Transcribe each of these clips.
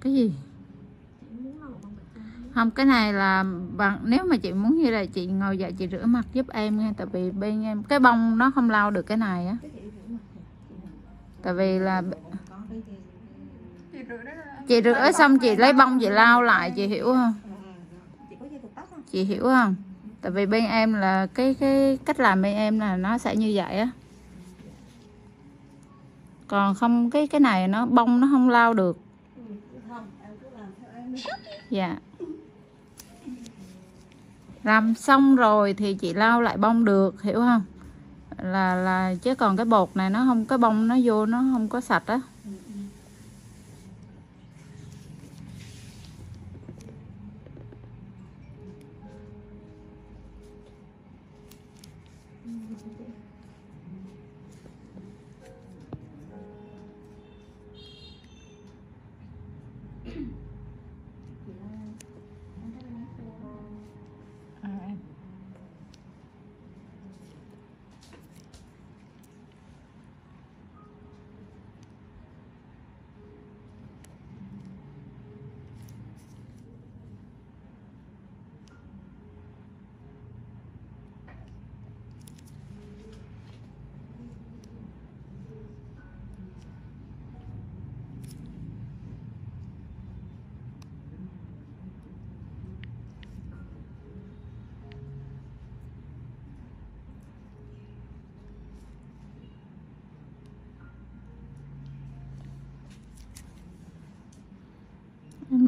cái gì? Không, cái này là bằng nếu mà chị muốn như là chị ngồi dậy chị rửa mặt giúp em nha, tại vì bên em, cái bông nó không lau được cái này á. Tại vì là chị rửa xong chị lấy bông chị lau lại, chị hiểu không chị không? Chị hiểu không? Tại vì bên em là cái cái cách làm bên em là nó sẽ như vậy á. Còn không, cái cái này nó, bông nó không lau được không em cứ làm theo em đi dạ. Làm xong rồi thì chị lau lại bông được, hiểu không? Là là, chứ còn cái bột này nó không, cái bông nó vô nó không có sạch á. em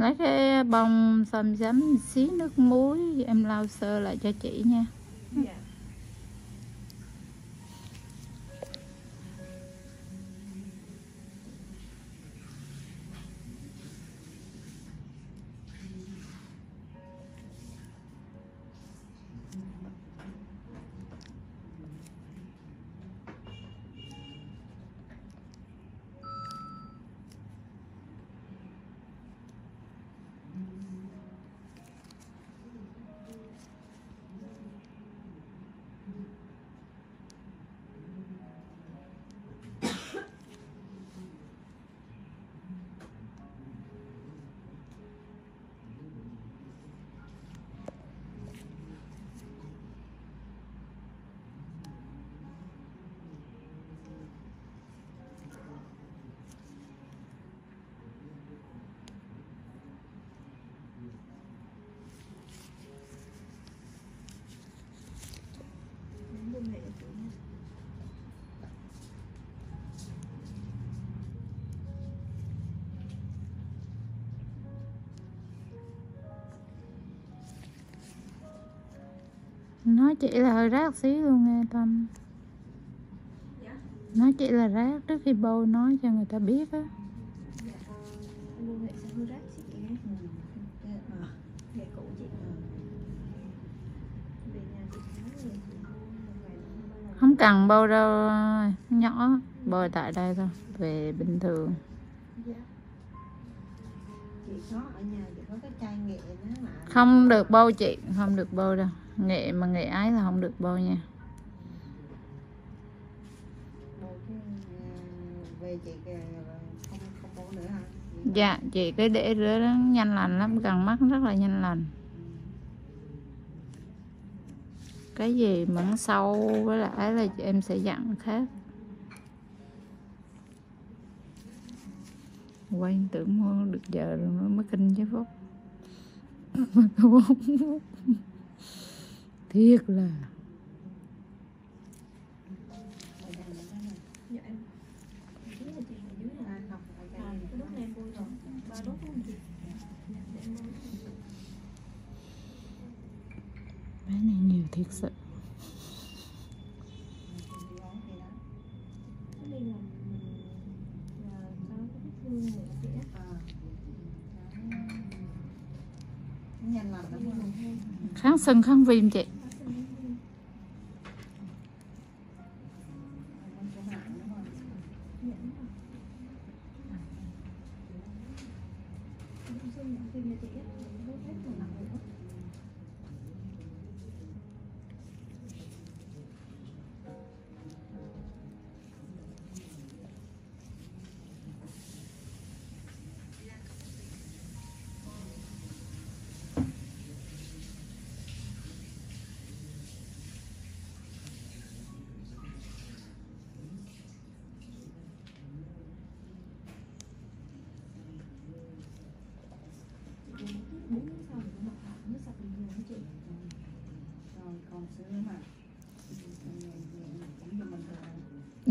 lấy cái bông xăm giấm xí nước muối em lau sơ lại cho chị nha yeah. Nó chỉ là hơi rác xí luôn nghe tâm Dạ. nó chỉ là rác trước khi bôi nói cho người ta biết á Dạ. Chị chị chị nói chị ngày năm ba lần. không cần bôi đâu nhỏ bôi tại đây thôi về bình thường Dạ. Không được bôi chị không được bôi đâu. Nghệ mà nghệ ái là không được bôi nha. Chị nữa hả? Dạ chị cái để rửa nó nhanh lành lắm gần mắt rất là nhanh lành. Cái gì mà nó sâu với lại là em sẽ dặn khác quay tưởng mua được giờ rồi nó mới kinh chứ phúc. Thiệt là. Ở này nhiều thiệt là, ở dưới này à, không ở đây À, cái đốt này em bôi rồi Ba đốt đúng không chị? Dạ, để em bôi bé này nhiều thiệt sự đi ốm thì đó Cái này là là sao cái vết thương này chị á Ờ. Đó. Nó nhanh lành lắm Cái á. này hay kháng sưng kháng viêm chị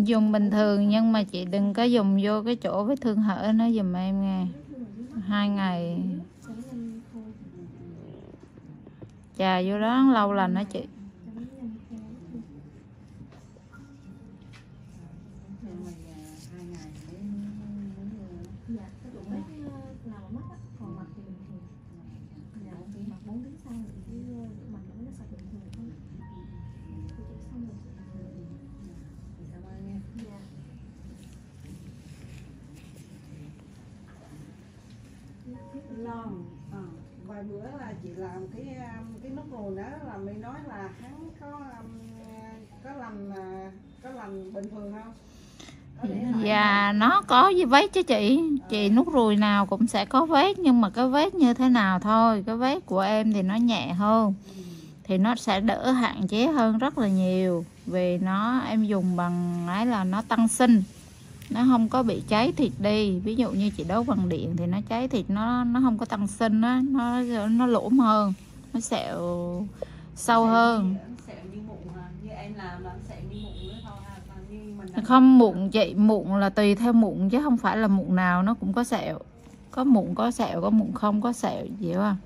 Dùng bình thường, nhưng mà chị đừng có dùng vô cái chỗ vết thương hở nó giùm em nghe hai ngày. Chà, vô đó, lâu lành đó chị. Là chị làm cái um, cái nút ruồi đó là mày nói là hắn có um, có làm à, có làm bình thường không? Dạ nó có với vết chứ chị. Chị nút ruồi nào cũng sẽ có vết Nhưng mà cái vết như thế nào thôi. Cái vết của em thì nó nhẹ hơn. Thì nó sẽ đỡ hạn chế hơn rất là nhiều. Vì nó em dùng bằng ấy là nó tăng sinh Nó không có bị cháy thịt đi. Ví dụ như chị đấu bằng điện Thì nó cháy thịt nó nó không có tăng sinh á Nó nó lỗ hơn Nó sẹo sâu hơn. là không mụn chị mụn là tùy theo mụn chứ không phải là mụn nào nó cũng có sẹo. Có mụn có sẹo có mụn không có sẹo hiểu không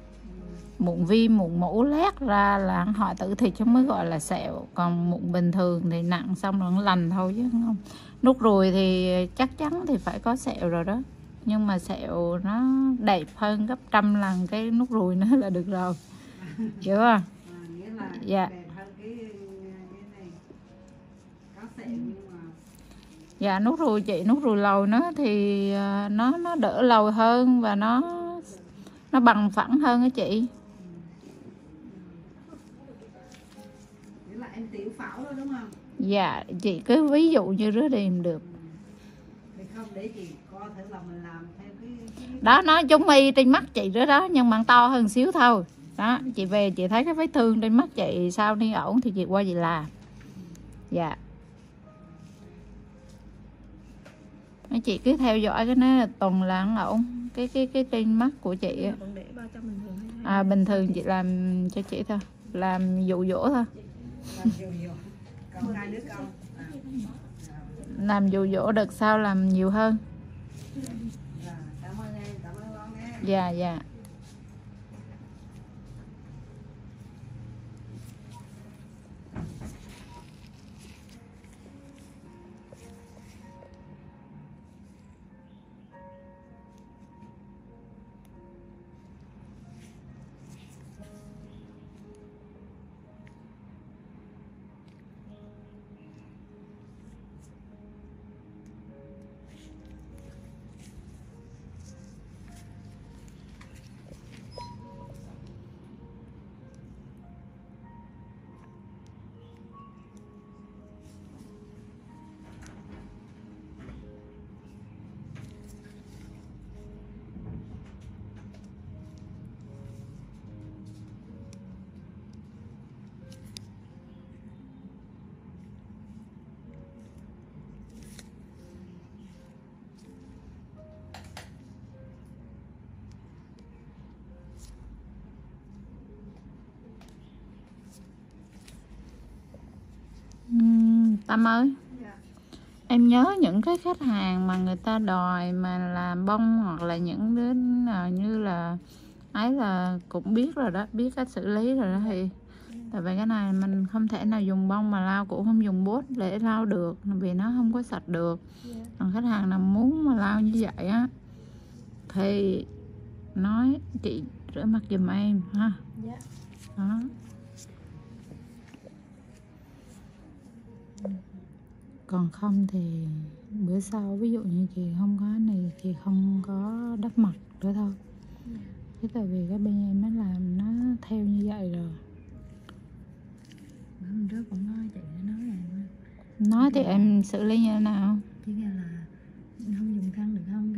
mụn viêm mụn mũ lét ra là họ tử thịt chứ mới gọi là sẹo. Còn mụn bình thường thì nặng xong nó lành thôi chứ không nút ruồi thì chắc chắn thì phải có sẹo rồi đó nhưng mà sẹo nó đẹp hơn gấp trăm lần cái nút ruồi nữa là được rồi hiểu không à, Dạ. Dạ nút ruồi chị nút ruồi lầu nó thì à, nó nó đỡ lầu hơn và nó nó bằng phẳng hơn á chị. Là em tiểu phẫu đó đúng không Dạ chị cứ ví dụ như rứa điềm được. thì không để chị coi thử là mình làm theo cái, cái Đó nó giống y trên mắt chị đó đó nhưng mà to hơn xíu thôi. Đó chị về chị thấy cái vết thương trên mắt chị sao đi ổn thì chị qua chị làm. Dạ. Mấy chị cứ theo dõi cái nó tuần là ổn cái cái cái trên mắt của chị á. vẫn để bao trăm bình thường hay À, bình thường chị làm cho chị thôi làm dụ dỗ thôi làm dụ dỗ đợt sau làm nhiều hơn. Nha. Dạ dạ Tâm ơi Dạ. em nhớ những cái khách hàng mà người ta đòi mà làm bông hoặc là những đến như là ấy là cũng biết rồi đó biết cách xử lý rồi đó thì tại vì cái này mình không thể nào dùng bông mà lau cũng không dùng bút để lau được vì nó không có sạch được còn khách hàng nào muốn mà lau như vậy á thì nói chị rửa mặt giùm em ha Dạ. đó còn không thì bữa sau ví dụ như chị không có này chị không có đắp mặt nữa thôi. Thế tại vì cái bên em nó làm nó theo như vậy rồi. Bữa hôm trước cũng nói chị nói là nói thì em xử lý như thế nào? Kêu là không dùng khăn được không